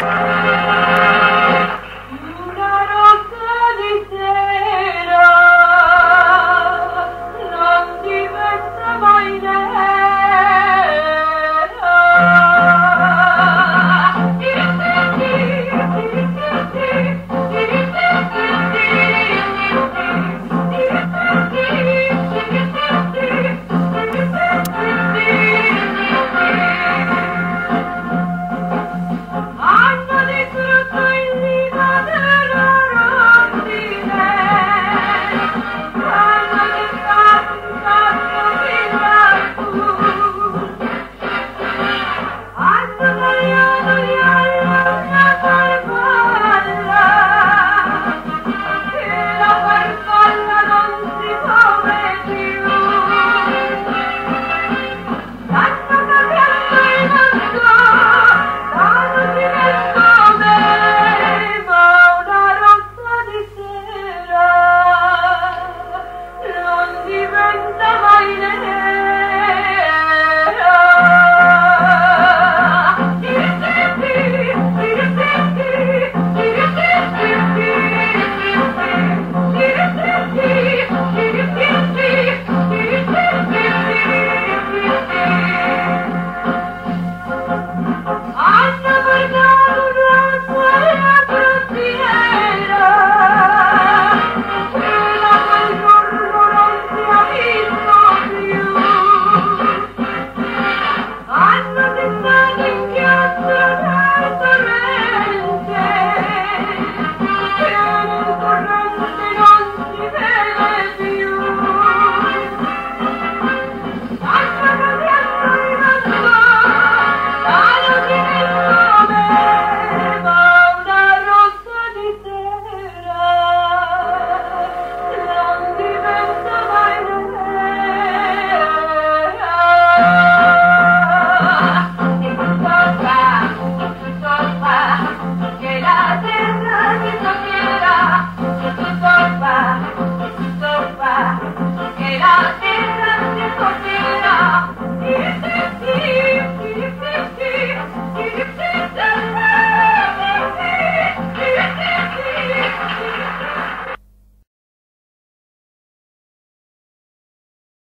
Bye.